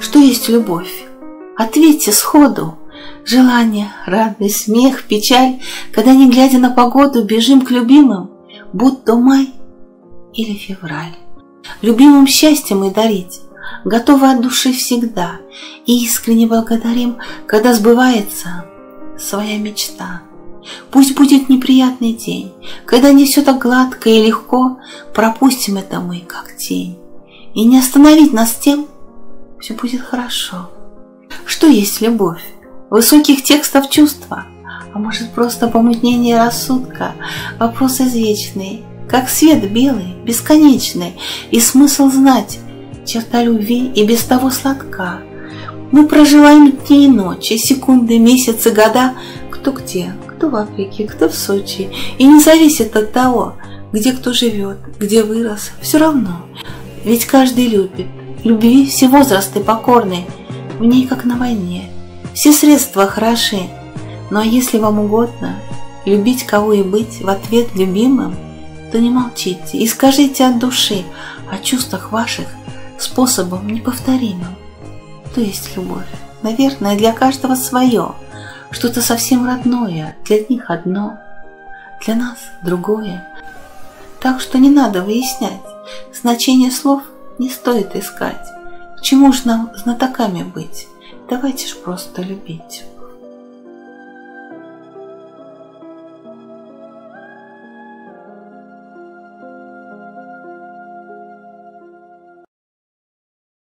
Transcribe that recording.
Что есть любовь? Ответьте сходу. Желание, радость, смех, печаль, когда, не глядя на погоду, бежим к любимым, будто май или февраль. Любимым счастьем и дарить, готовы от души всегда, и искренне благодарим, когда сбывается своя мечта. Пусть будет неприятный день, когда не все так гладко и легко, пропустим это мы, как тень. И не остановить нас тем, все будет хорошо. Что есть любовь? Высоких текстов чувства? А может просто помутнение рассудка? Вопрос извечный, как свет белый, бесконечный, и смысл знать, черта любви и без того сладка. Мы проживаем дни и ночи, секунды, месяцы, года, кто где, кто в Африке, кто в Сочи, и не зависит от того, где кто живет, где вырос, все равно. Ведь каждый любит, любви все возрасты покорны, в ней как на войне, все средства хороши. Но если вам угодно любить кого и быть в ответ любимым, то не молчите и скажите от души о чувствах ваших способом неповторимым. То есть любовь, наверное, для каждого свое – что-то совсем родное, для них одно, для нас другое. Так что не надо выяснять, значение слов не стоит искать. К чему ж нам знатоками быть? Давайте ж просто любить.